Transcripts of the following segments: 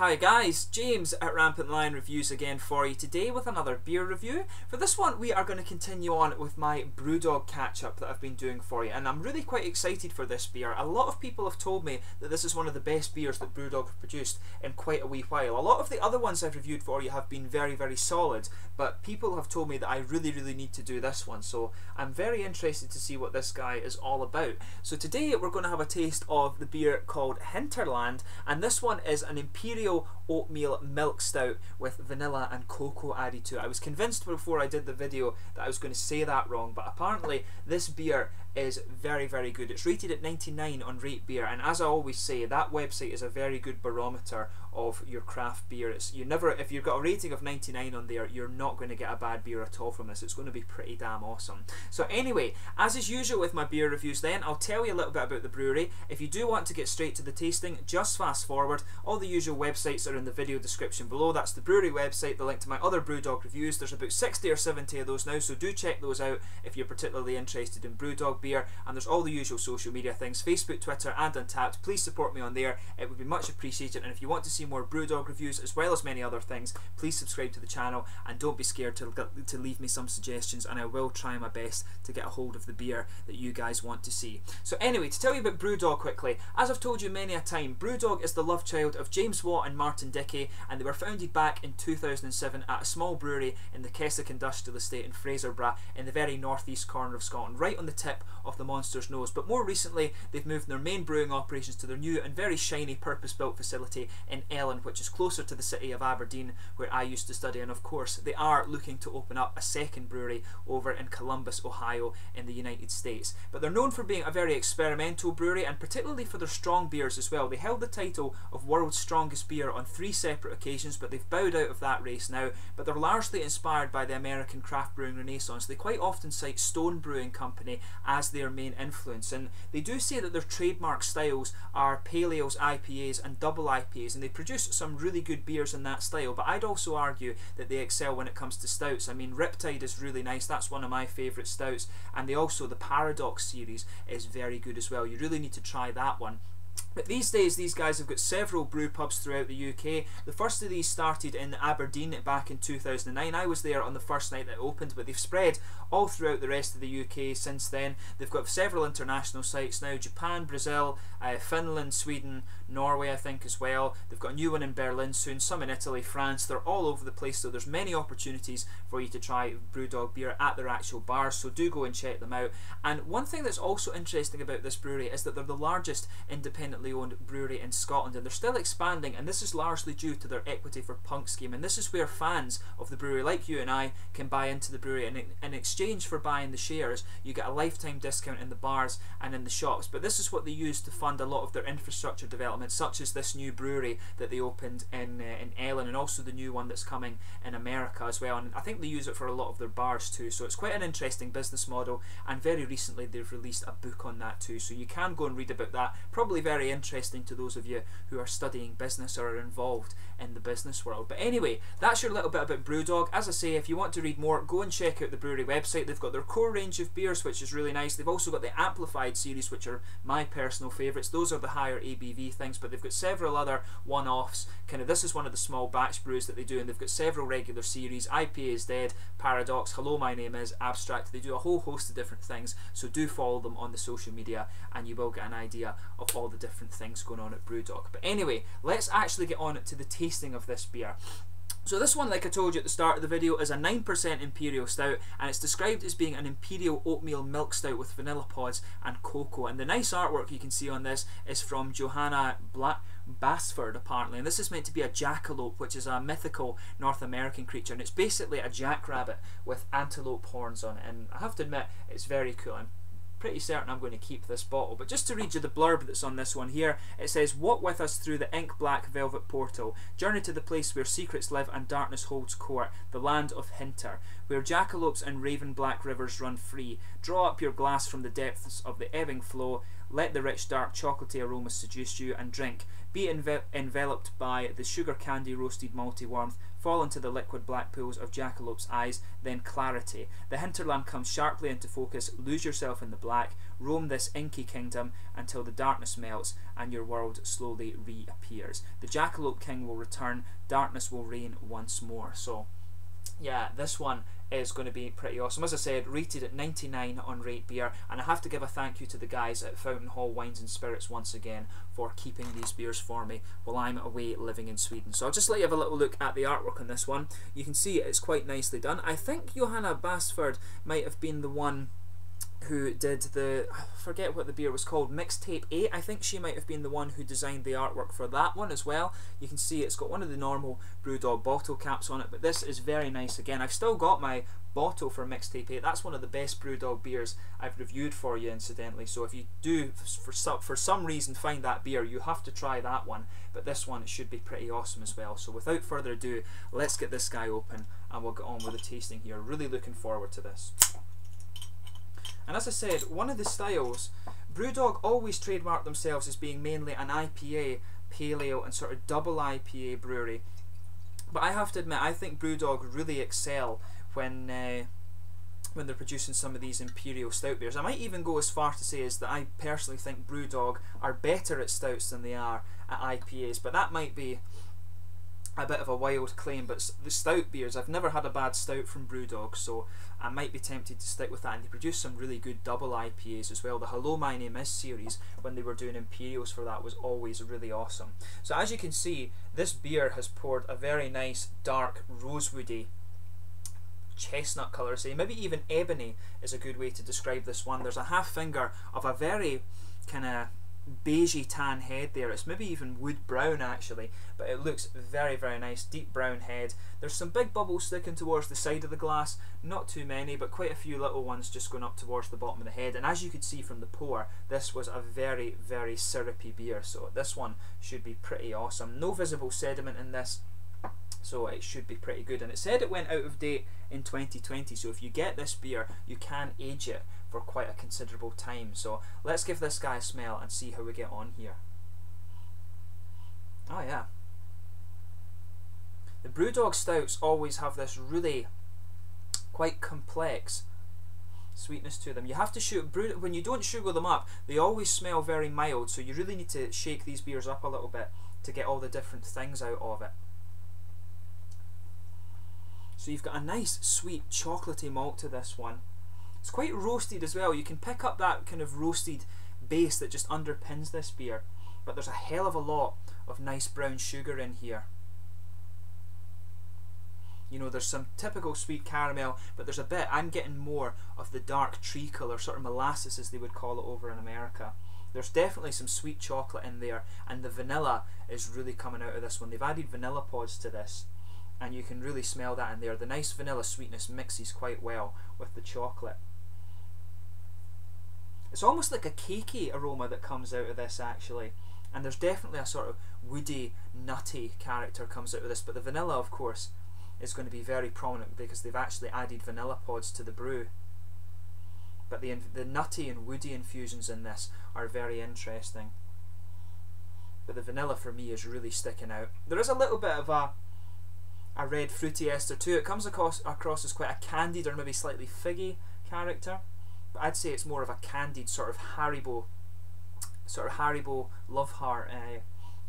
Hi guys, James at Rampant Lion Reviews again for you today with another beer review. For this one we are going to continue on with my Brewdog catch up that I've been doing for you and I'm really quite excited for this beer. A lot of people have told me that this is one of the best beers that Brewdog have produced in quite a wee while. A lot of the other ones I've reviewed for you have been very very solid but people have told me that I really really need to do this one so I'm very interested to see what this guy is all about. So today we're going to have a taste of the beer called Hinterland and this one is an Imperial oatmeal milk stout with vanilla and cocoa added to it. I was convinced before I did the video that I was going to say that wrong, but apparently this beer is very very good. It's rated at 99 on Rate Beer and as I always say that website is a very good barometer of your craft beer. It's you never if you've got a rating of 99 on there you're not going to get a bad beer at all from this. It's going to be pretty damn awesome. So anyway, as is usual with my beer reviews then I'll tell you a little bit about the brewery. If you do want to get straight to the tasting just fast forward. All the usual websites are in the video description below. That's the brewery website, the link to my other Brewdog reviews. There's about 60 or 70 of those now so do check those out if you're particularly interested in Brewdog beer, and there's all the usual social media things Facebook, Twitter, and Untappd. Please support me on there, it would be much appreciated. And if you want to see more Brewdog reviews as well as many other things, please subscribe to the channel and don't be scared to, to leave me some suggestions, and I will try my best to get a hold of the beer that you guys want to see. So, anyway, to tell you about Brewdog quickly, as I've told you many a time, Brewdog is the love child of James Watt and Martin Dickie, and they were founded back in 2007 at a small brewery in the Kessock Industrial Estate in Fraserburgh in the very northeast corner of Scotland, right on the tip of the monster's nose. But more recently, they've moved their main brewing operations to their new and very shiny purpose-built facility in Ellon, which is closer to the city of Aberdeen, where I used to study. And of course, they are looking to open up a second brewery over in Columbus, Ohio, in the United States. But they're known for being a very experimental brewery, and particularly for their strong beers as well. They held the title of World's Strongest Beer on three separate occasions, but they've bowed out of that race now. But they're largely inspired by the American craft brewing renaissance. They quite often cite Stone Brewing Company as their main influence, and they do say that their trademark styles are pale ales, IPAs, and double IPAs, and they produce some really good beers in that style. But I'd also argue that they excel when it comes to stouts. I mean, Riptide is really nice, that's one of my favourite stouts, and they also, the Paradox series is very good as well. You really need to try that one. But these days, these guys have got several brew pubs throughout the UK. The first of these started in Aberdeen back in 2009. I was there on the first night that it opened, but they've spread all throughout the rest of the UK since then. They've got several international sites now Japan, Brazil, uh, Finland, Sweden, Norway, I think, as well. They've got a new one in Berlin soon, some in Italy, France. They're all over the place, so there's many opportunities for you to try Brewdog beer at their actual bars, so do go and check them out. And one thing that's also interesting about this brewery is that they're the largest independent independently owned brewery in Scotland and they're still expanding and this is largely due to their equity for punk scheme and this is where fans of the brewery like you and I can buy into the brewery. And in exchange for buying the shares you get a lifetime discount in the bars and in the shops. But this is what they use to fund a lot of their infrastructure development such as this new brewery that they opened in uh, in Ellon and also the new one that's coming in America as well. And I think they use it for a lot of their bars too. So it's quite an interesting business model and very recently they've released a book on that too. So you can go and read about that probably very interesting to those of you who are studying business or are involved in the business world. But anyway, that's your little bit about Brewdog. As I say, if you want to read more, go and check out the brewery website. They've got their core range of beers, which is really nice. They've also got the Amplified series, which are my personal favourites. Those are the higher ABV things, but they've got several other one-offs. Kind of, this is one of the small batch brews that they do, and they've got several regular series. IPA is Dead, Paradox, Hello, My Name Is, Abstract. They do a whole host of different things, so do follow them on the social media, and you will get an idea of all the different things going on at Brewdog. But anyway, let's actually get on to the tasting of this beer. So this one, like I told you at the start of the video, is a 9% Imperial Stout and it's described as being an Imperial Oatmeal Milk Stout with vanilla pods and cocoa. And the nice artwork you can see on this is from Johanna Black Basford apparently and this is meant to be a jackalope which is a mythical North American creature and it's basically a jackrabbit with antelope horns on it and I have to admit it's very cool. I'm pretty certain I'm going to keep this bottle. But just to read you the blurb that's on this one here, it says, Walk with us through the ink black velvet portal, journey to the place where secrets live and darkness holds court, the land of Hinter, where jackalopes and raven black rivers run free. Draw up your glass from the depths of the ebbing flow, let the rich dark chocolatey aroma seduce you, and drink. Be enve enveloped by the sugar candy roasted malty warmth, fall into the liquid black pools of Jackalope's eyes, then clarity. The hinterland comes sharply into focus, lose yourself in the black, roam this inky kingdom until the darkness melts and your world slowly reappears. The Jackalope King will return, darkness will reign once more. So, yeah, this one is going to be pretty awesome. As I said, rated at 99 on Rate Beer, and I have to give a thank you to the guys at Fountain Hall Wines and Spirits once again for keeping these beers for me while I'm away living in Sweden. So I'll just let you have a little look at the artwork on this one. You can see it's quite nicely done. I think Johanna Basford might have been the one who did the I forget what the beer was called mixtape 8 I think she might have been the one who designed the artwork for that one as well. You can see it's got one of the normal Brewdog bottle caps on it but this is very nice again. I've still got my bottle for mixtape 8 that's one of the best Brewdog beers I've reviewed for you incidentally. So if you do for some, for some reason find that beer you have to try that one. But this one should be pretty awesome as well. So without further ado let's get this guy open and we'll get on with the tasting here. Really looking forward to this and as I said, one of the styles, Brewdog always trademarked themselves as being mainly an IPA, pale ale, and sort of double IPA brewery. But I have to admit, I think Brewdog really excel when uh, when they're producing some of these imperial stout beers. I might even go as far to say is that I personally think Brewdog are better at stouts than they are at IPAs. But that might be a bit of a wild claim, but the stout beers, I've never had a bad stout from Brewdog, so I might be tempted to stick with that. And they produce some really good double IPAs as well. The Hello My Name Is series, when they were doing Imperials for that, was always really awesome. So as you can see, this beer has poured a very nice, dark, rosewoody chestnut colour, say maybe even ebony is a good way to describe this one. There's a half finger of a very kind of beigey tan head there. It's maybe even wood brown actually, but it looks very very nice. Deep brown head. There's some big bubbles sticking towards the side of the glass. Not too many, but quite a few little ones just going up towards the bottom of the head. And as you could see from the pour, this was a very very syrupy beer. So this one should be pretty awesome. No visible sediment in this so it should be pretty good. And it said it went out of date in 2020, so if you get this beer, you can age it for quite a considerable time. So let's give this guy a smell and see how we get on here. Oh yeah. The Brewdog Stouts always have this really quite complex sweetness to them. You have to shoot brew when you don't sugar them up. They always smell very mild, so you really need to shake these beers up a little bit to get all the different things out of it. So you've got a nice sweet chocolatey malt to this one. It's quite roasted as well. You can pick up that kind of roasted base that just underpins this beer. But there's a hell of a lot of nice brown sugar in here. You know, there's some typical sweet caramel, but there's a bit, I'm getting more of the dark treacle or sort of molasses as they would call it over in America. There's definitely some sweet chocolate in there, and the vanilla is really coming out of this one. They've added vanilla pods to this, and you can really smell that in there. The nice vanilla sweetness mixes quite well with the chocolate. It's almost like a cakey aroma that comes out of this actually. And there's definitely a sort of woody, nutty character comes out of this, but the vanilla of course is going to be very prominent because they've actually added vanilla pods to the brew. But the, the nutty and woody infusions in this are very interesting. But the vanilla for me is really sticking out. There is a little bit of a a red fruity ester too. It comes across across as quite a candied or maybe slightly figgy character, I'd say it's more of a candied sort of Haribo, sort of Haribo love heart uh,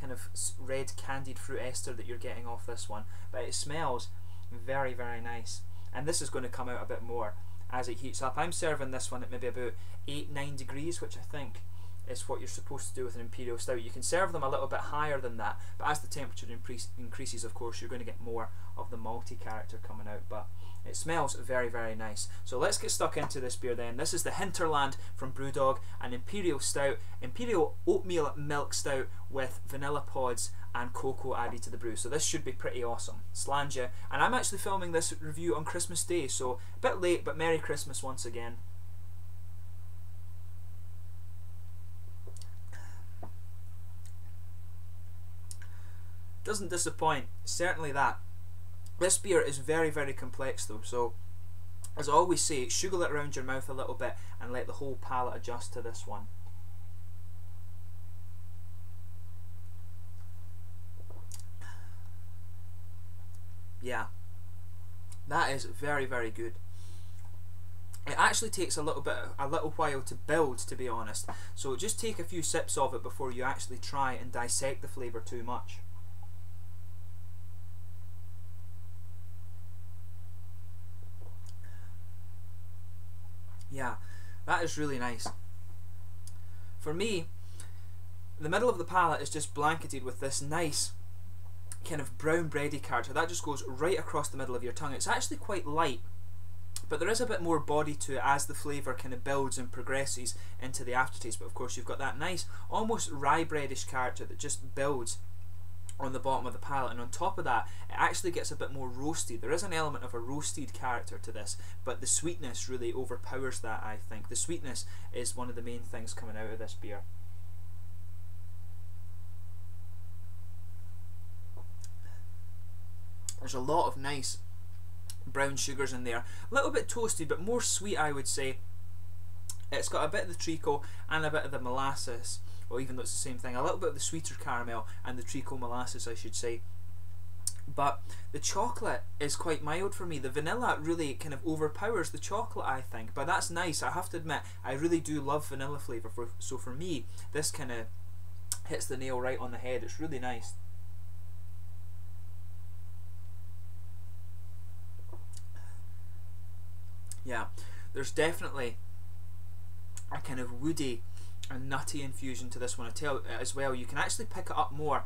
kind of red candied fruit ester that you're getting off this one. But it smells very very nice, and this is going to come out a bit more as it heats up. I'm serving this one at maybe about eight nine degrees, which I think is what you're supposed to do with an imperial stout. You can serve them a little bit higher than that, but as the temperature increase, increases, of course, you're going to get more of the malty character coming out. But it smells very, very nice. So let's get stuck into this beer then. This is the Hinterland from Brewdog, an imperial stout, imperial oatmeal milk stout with vanilla pods and cocoa added to the brew. So this should be pretty awesome. Slàinte. And I'm actually filming this review on Christmas Day, so a bit late, but Merry Christmas once again. Doesn't disappoint, certainly that. This beer is very, very complex though, so as I always say, sugar it around your mouth a little bit and let the whole palate adjust to this one. Yeah, that is very, very good. it actually takes a little bit a little while to build to be honest so just take a few sips of it before you actually try and dissect the flavour too much yeah that is really nice for me the middle of the palate is just blanketed with this nice kind of brown bready character that just goes right across the middle of your tongue it's actually quite light but there is a bit more body to it as the flavour kind of builds and progresses into the aftertaste. But of course, you've got that nice, almost rye breadish character that just builds on the bottom of the palate, and on top of that, it actually gets a bit more roasted. There is an element of a roasted character to this, but the sweetness really overpowers that. I think the sweetness is one of the main things coming out of this beer. There's a lot of nice brown sugars in there. A little bit toasted, but more sweet, I would say. It's got a bit of the treacle and a bit of the molasses. Well, even though it's the same thing, a little bit of the sweeter caramel and the treacle molasses, I should say. But the chocolate is quite mild for me. The vanilla really kind of overpowers the chocolate, I think. But that's nice. I have to admit, I really do love vanilla flavour. For, so for me, this kind of hits the nail right on the head. It's really nice. Yeah, there's definitely a kind of woody and nutty infusion to this one. Tell uh, as well, you can actually pick it up more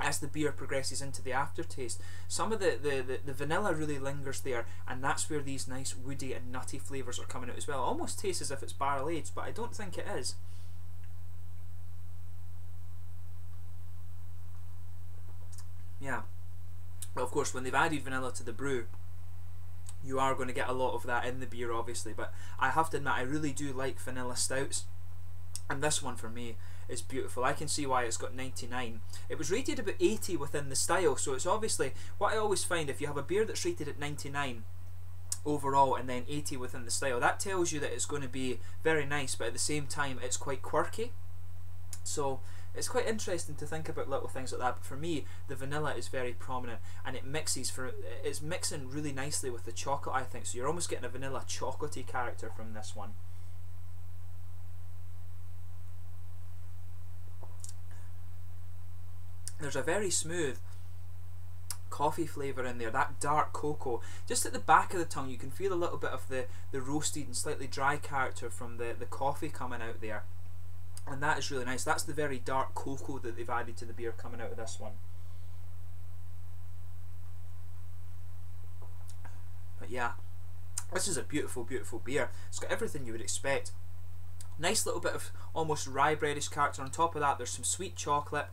as the beer progresses into the aftertaste. Some of the, the, the, the, vanilla really lingers there, and that's where these nice woody and nutty flavours are coming out as well. It almost tastes as if it's barrel aged, but I don't think it is. Yeah. Well, of course, when they've added vanilla to the brew, you are going to get a lot of that in the beer, obviously. But I have to admit, I really do like vanilla stouts, and this one for me is beautiful. I can see why it's got 99. It was rated about 80 within the style, so it's obviously what I always find if you have a beer that's rated at 99 overall and then 80 within the style, that tells you that it's going to be very nice, but at the same time, it's quite quirky. So it's quite interesting to think about little things like that. But for me, the vanilla is very prominent, and it mixes for it's mixing really nicely with the chocolate. I think so. You're almost getting a vanilla chocolatey character from this one. There's a very smooth coffee flavour in there, that dark cocoa. Just at the back of the tongue, you can feel a little bit of the, the roasted and slightly dry character from the, the coffee coming out there and that is really nice. That's the very dark cocoa that they've added to the beer coming out of this one. But yeah, this is a beautiful, beautiful beer. It's got everything you would expect. Nice little bit of almost rye breadish character. On top of that, there's some sweet chocolate.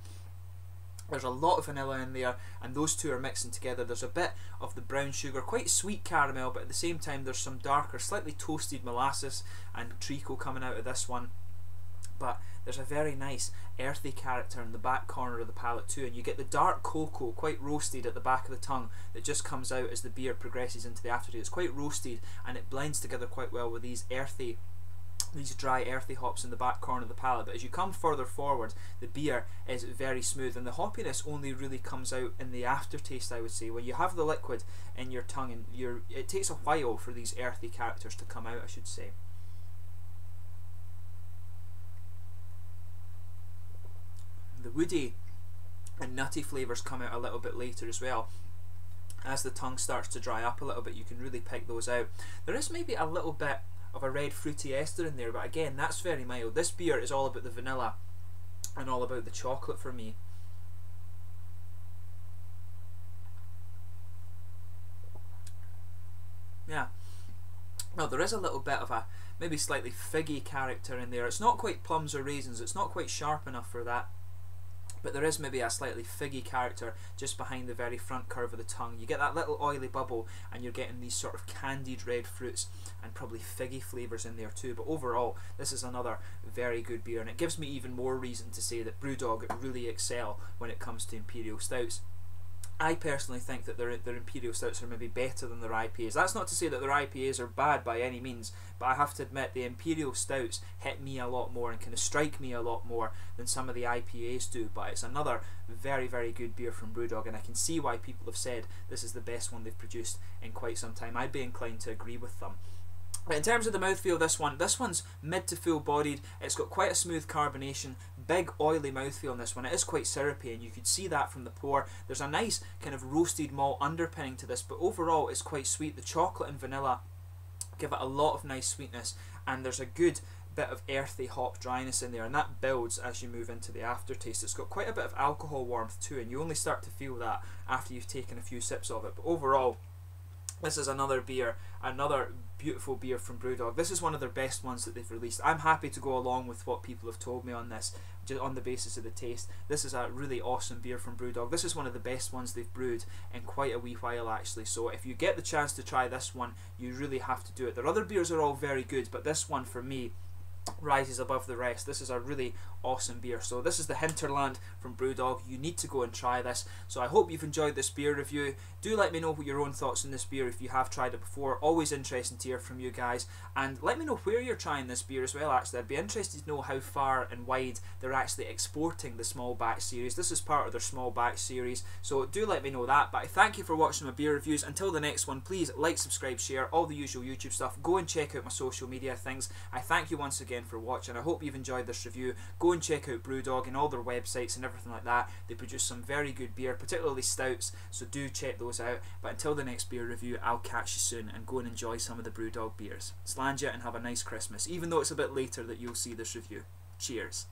There's a lot of vanilla in there, and those two are mixing together. There's a bit of the brown sugar, quite sweet caramel, but at the same time, there's some darker, slightly toasted molasses and treacle coming out of this one but there's a very nice earthy character in the back corner of the palate too and you get the dark cocoa quite roasted at the back of the tongue that just comes out as the beer progresses into the aftertaste it's quite roasted and it blends together quite well with these earthy these dry earthy hops in the back corner of the palate but as you come further forward the beer is very smooth and the hoppiness only really comes out in the aftertaste I would say when you have the liquid in your tongue and you it takes a while for these earthy characters to come out I should say the woody and nutty flavours come out a little bit later as well. As the tongue starts to dry up a little bit, you can really pick those out. There is maybe a little bit of a red fruity ester in there, but again, that's very mild. This beer is all about the vanilla and all about the chocolate for me. Yeah. Well, there is a little bit of a maybe slightly figgy character in there. It's not quite plums or raisins, it's not quite sharp enough for that but there is maybe a slightly figgy character just behind the very front curve of the tongue. You get that little oily bubble, and you're getting these sort of candied red fruits and probably figgy flavours in there too. But overall, this is another very good beer, and it gives me even more reason to say that Brewdog really excel when it comes to imperial stouts. I personally think that their, their Imperial Stouts are maybe better than their IPAs. That's not to say that their IPAs are bad by any means, but I have to admit the Imperial Stouts hit me a lot more and kind of strike me a lot more than some of the IPAs do. But it's another very, very good beer from Brewdog, and I can see why people have said this is the best one they've produced in quite some time. I'd be inclined to agree with them. But in terms of the mouthfeel this one, this one's mid to full bodied. It's got quite a smooth carbonation, big oily mouthfeel on this one. It is quite syrupy, and you could see that from the pour. There's a nice kind of roasted malt underpinning to this, but overall it's quite sweet. The chocolate and vanilla give it a lot of nice sweetness, and there's a good bit of earthy hop dryness in there, and that builds as you move into the aftertaste. It's got quite a bit of alcohol warmth too, and you only start to feel that after you've taken a few sips of it. But overall, this is another beer, another beautiful beer from Brewdog. This is one of their best ones that they've released. I'm happy to go along with what people have told me on this, just on the basis of the taste. This is a really awesome beer from Brewdog. This is one of the best ones they've brewed in quite a wee while actually. So if you get the chance to try this one, you really have to do it. Their other beers are all very good, but this one for me rises above the rest. This is a really awesome beer. So this is the Hinterland from Brewdog. You need to go and try this. So I hope you've enjoyed this beer review. Do let me know what your own thoughts on this beer if you have tried it before. Always interesting to hear from you guys. And let me know where you're trying this beer as well actually. I'd be interested to know how far and wide they're actually exporting the small batch series. This is part of their small batch series. So do let me know that. But I thank you for watching my beer reviews. Until the next one, please like, subscribe, share, all the usual YouTube stuff. Go and check out my social media things. I thank you once again for watching. I hope you've enjoyed this review. Go and check out Brewdog and all their websites and everything like that. They produce some very good beer, particularly stouts, so do check those out. But until the next beer review, I'll catch you soon and go and enjoy some of the Brewdog beers. Slàinte and have a nice Christmas, even though it's a bit later that you'll see this review. Cheers.